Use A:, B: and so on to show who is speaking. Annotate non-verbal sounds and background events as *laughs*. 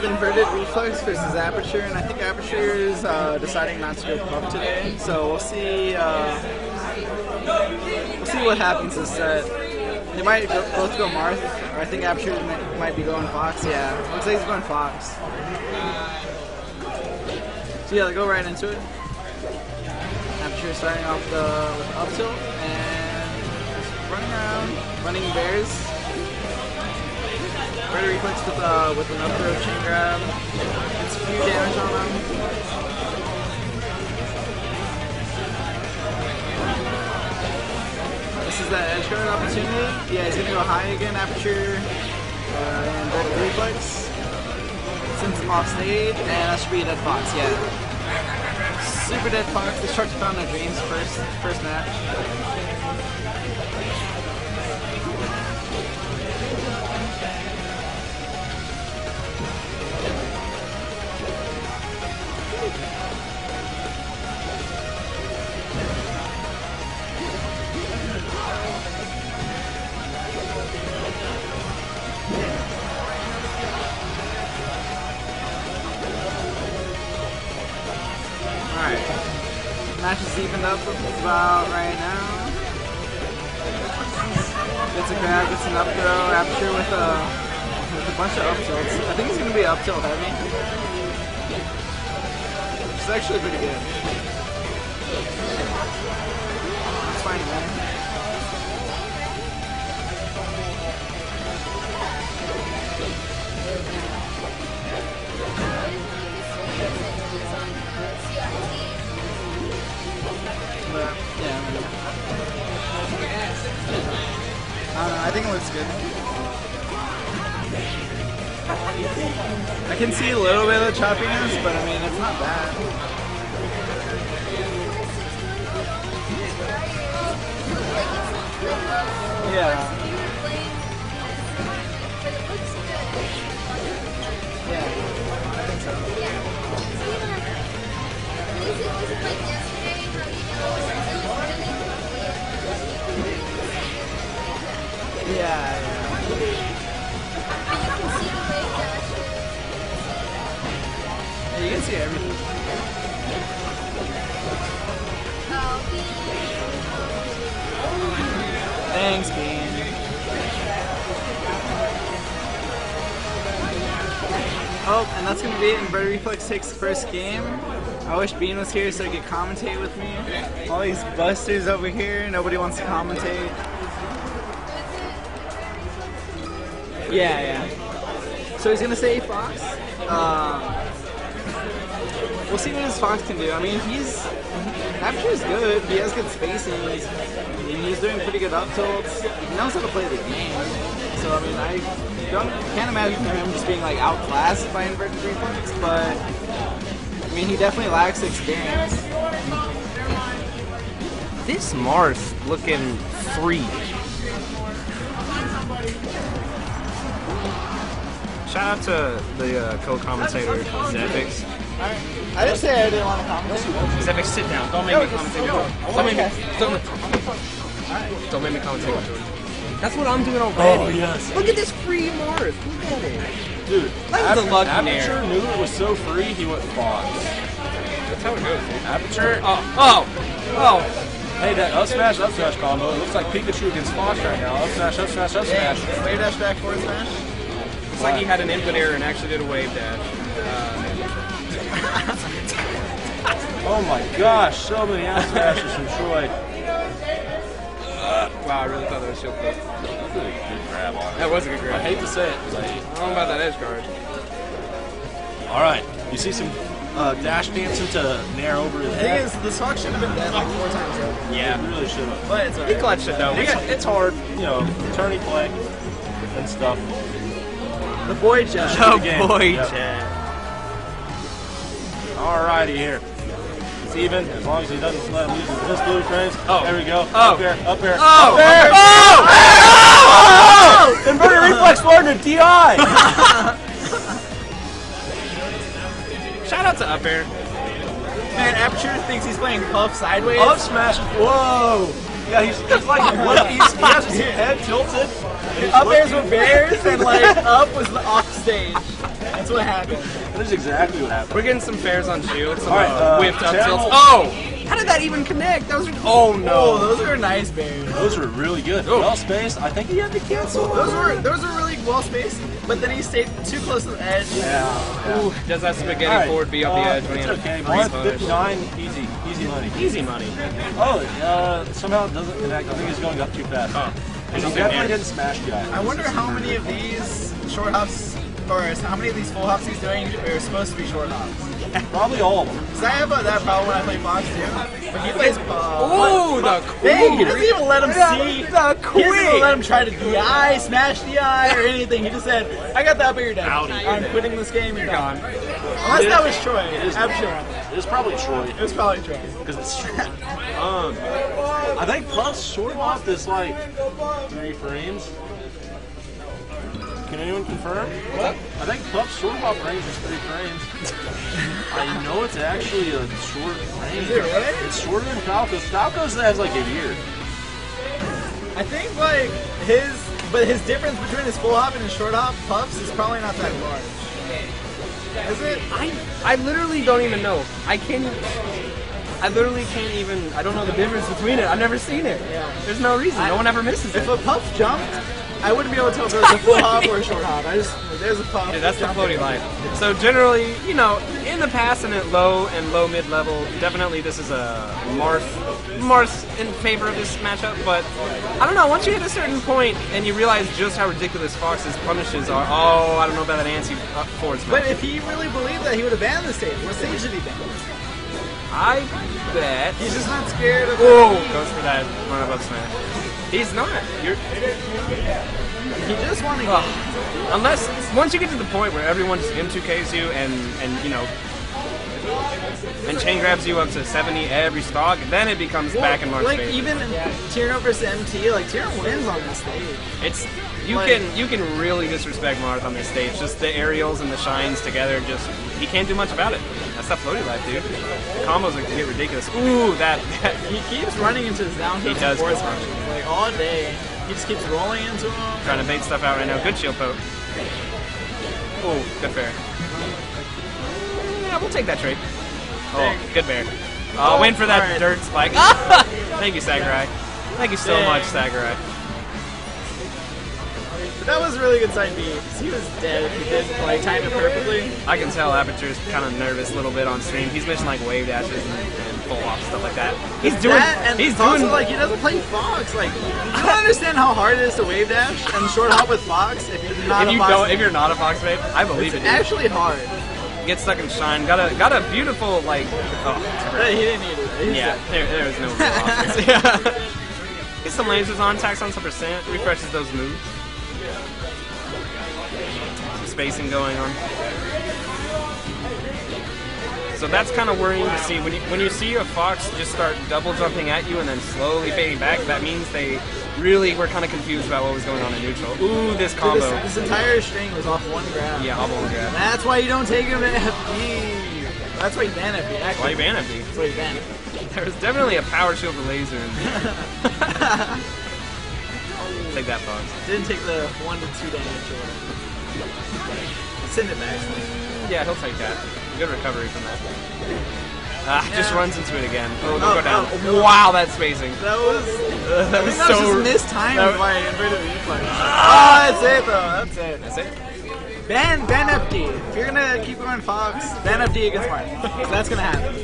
A: have inverted reflex versus aperture, and I think aperture is uh, deciding not to go puff today. So we'll see. Uh, we'll see what happens this set. They might go, both go Marth, or I think aperture might, might be going Fox. Yeah, looks like he's going Fox. So yeah, they go right into it. Aperture starting off the with up tilt and running around, running bairs. Reflex with uh with an up throw chain grab. It's a few damage on him. This is that edge guard opportunity. Yeah, he's gonna go high again, aperture, uh, and vertical reflex. Sends him off stage, and that should be a dead fox, yeah. Super dead fox, destructive found their dreams first first match. Match is evened up about right now. Gets a grab, gets an up throw, aperture with a with a bunch of up tilts. I think it's gonna be up tilt heavy. Is actually pretty good. I think it looks good. I can see a little bit of the choppiness, but I mean it's not bad. Yeah. See everything. Thanks, Bean. Oh, and that's gonna be it. Inverted Reflex takes the first game. I wish Bean was here so he could commentate with me. All these busters over here, nobody wants to commentate. Yeah, yeah. So he's gonna say Fox. Uh, we'll see what his Fox can do. I mean, he's Aperture is good. He has good spacing. He's, he's doing pretty good up tilts. He knows how to play the game. So I mean, I don't can't imagine him just being like outclassed by inverted reflex, but I mean, he definitely lacks experience.
B: This Marth looking free. Shout out to the uh, co-commentator Zepix.
A: I didn't say I didn't want to commentate.
B: Zepix, sit down. Don't make me commentate. Don't make me. Don't, don't make me commentate with Jordan. That's what I'm doing already.
C: Oh, yes.
B: Look at this free Marth. Look at it.
C: Dude,
B: That was a lucky
C: Aperture knew it was so free, he went Fox.
B: That's how it goes. Dude.
C: Aperture,
B: Oh, oh, oh.
C: hey, that up smash, up smash combo. It looks like Pikachu against Fox right now. Up smash, up smash, up
A: Yeah,
C: smash.
A: wave dash back forward smash.
B: It's like he had an input error and actually did a wave dash.
C: Uh, *laughs* Oh my gosh, so many out smashes from Troy.
B: Wow, I really thought that was so close.
C: That was a good grab on
B: That was a good grab.
C: I hate to say it, but
B: I don't know about that edge guard.
C: all right. You see some uh, dash dancing to nair over his
A: The thing is, this Fox should have been dead like four times over.
B: Yeah.
C: You really should have.
A: But it's
B: He
A: alright.
B: clutched it though.
C: It's, it's hard, you know, tourney play and stuff.
A: The boy judge.
B: Oh
C: game.
B: boy,
C: Yep. Alrighty here. It's even, as long as he doesn't let him use his this blue frames.
B: Oh.
C: There we go.
B: Oh.
C: Up here, up here.
B: Oh!
C: Up there.
B: Oh!
C: Oh! oh. Inverted reflex forward to DI!
B: Shout out to Up Air.
A: Man, Aperture thinks he's playing Puff sideways.
C: Up smash. Whoa! Yeah, he's, he's like what, he's, he has his *laughs* head tilted.
A: Up airs were bairs, and like up was the off stage. That's what happened.
C: That is exactly what happened.
B: We're getting some fairs on shield, some
C: All right,
B: uh,
C: uh,
B: whipped up tilts. Oh! How did that even connect? That was oh no.
A: Oh, those are nice bairs.
C: Those were really good.
B: Oh.
C: Well spaced. I think he had to cancel.
A: Those were those were really well spaced, but then he stayed too close to the edge.
C: Yeah.
B: Ooh, does that spaghetti
C: All right,
B: forward be up
C: uh,
B: the edge when he
C: It's
B: had a
C: okay.
B: free
C: Marth
B: punish?
C: 59, easy, easy money.
B: Easy money.
C: Oh, uh, somehow it doesn't connect. I think he's going up too fast.
B: Oh.
C: He definitely didn't smash the guy.
A: I wonder how many of these short hops, or how many of these full hops he's doing are supposed to be short hops. *laughs*
C: Probably all of them.
A: Cause I have uh, that problem when I play Fox too. But he plays. Uh,
B: Ooh, the
A: Hey, he doesn't even let him see.
B: The queen!
A: He doesn't even let
B: quick.
A: him try to DI, smash DI, or anything. He just said, "I got the up air down.
C: Howdy.
A: I'm quitting this game. You're
B: You're
A: gone."
B: gone.
A: Unless that was Troy.
C: is.
A: I'm sure.
C: It was probably Troy
A: It was probably Troy.
C: because it's. um, I think plus short hop is like three frames. Can anyone confirm?
A: What?
C: I think Puff's short hop range is three frames. I know it's actually a short range.
A: Is it really?
C: It's shorter than Falco's. Falco's has like a year.
A: I think like his, but his difference between his full hop and his short hop puffs is probably not that large. Is it?
B: I I literally don't even know. I can't. I literally can't even. I don't know the difference between it. I've never seen it.
A: Yeah.
B: There's no reason. No one ever misses it.
A: If a puff jumped, I wouldn't be able to tell if it was a full *laughs* hop or a short hop. I just there's a puff.
B: Yeah, that's the
A: jumping.
B: floaty life. So generally, you know, in the past and at low and low mid level, definitely this is a Marth Marth in favor of this matchup. But I don't know. Once you hit a certain point and you realize just how ridiculous Fox's punishes are, oh, I don't know about that anti uh, forward smash.
A: But if he really believed that, he would have banned the stage. What stage did he ban?
B: I bet.
A: He's just not scared of.
B: Whoa, goes for that run above smash. He's not. You're
A: He just wanted. to
B: Ugh. unless once you get to the point where everyone just M2Ks you and and you know and chain grabs you up to 70 every stock, then it becomes back in Marth's
A: like
B: favor.
A: even Tierno versus MT, like Tierno wins on this stage.
B: It's you
A: like-
B: can you can really disrespect Marth on this stage. Just the aerials and the shines together, just he can't do much about it. That floaty life, dude. The combos are get ridiculous. Ooh, that, that
A: He keeps running into his down
B: He does
A: forward like all day. He just keeps rolling into him.
B: trying to bait stuff out right now. Good shield poke. Oh, good fair. Yeah, we'll take that trade. Oh, good bair. Oh,
A: Oh,
B: win for that dirt spike. *laughs* Thank you, Sakurai. Thank you so
A: Dang.
B: much, Sakurai.
A: That was a really good side B. He was dead if he did like time it perfectly.
B: I can tell Aperture's kind of nervous a little bit on stream. He's missing like wave dashes and, and full hops stuff like that. He's doing.
A: that and
B: he's
A: also
B: doing.
A: like he doesn't play Fox. Like you don't understand how hard it is to wave dash and short hop with Fox if you're not
B: if
A: a
B: you
A: Fox.
B: don't, if you're not a Fox babe, I believe
A: it's
B: it. Dude.
A: actually hard.
B: Get stuck in shine. Got a got a beautiful like. Oh,
A: he didn't need it. He's
B: Yeah, there, there is no. *laughs* Yeah. *laughs* Get some lasers on, tax on some percent, refreshes those moves. Spacing going on. So that's kind of worrying to see when you when you see a fox just start double jumping at you and then slowly fading back. That means they really were kind of confused about what was going on in neutral. Ooh, this combo.
A: This, this entire string was off one grab.
B: Yeah, obble grab.
A: That's why you don't take him to FD. That's why you ban FD. Actually,
B: Why you ban FD?
A: That's why you ban it.
B: There's definitely a power shield laser. In *laughs* Take that, fox.
A: Didn't take the one to two damage or whatever. Send it back.
B: Yeah, he'll take that. Good recovery from that. Ah, just runs into it again. Oh,
A: Oh,
B: go down.
A: oh,
B: wow, that's spacing.
A: That was
B: Uh, *laughs* that was
A: that was
B: so.
A: just mistimed
B: that-
A: by inverted reflex. Oh, that's it though. That's it.
B: That's it.
A: Ben, ban FD. If you're gonna keep going Fox, ban FD against Marth. So that's gonna happen.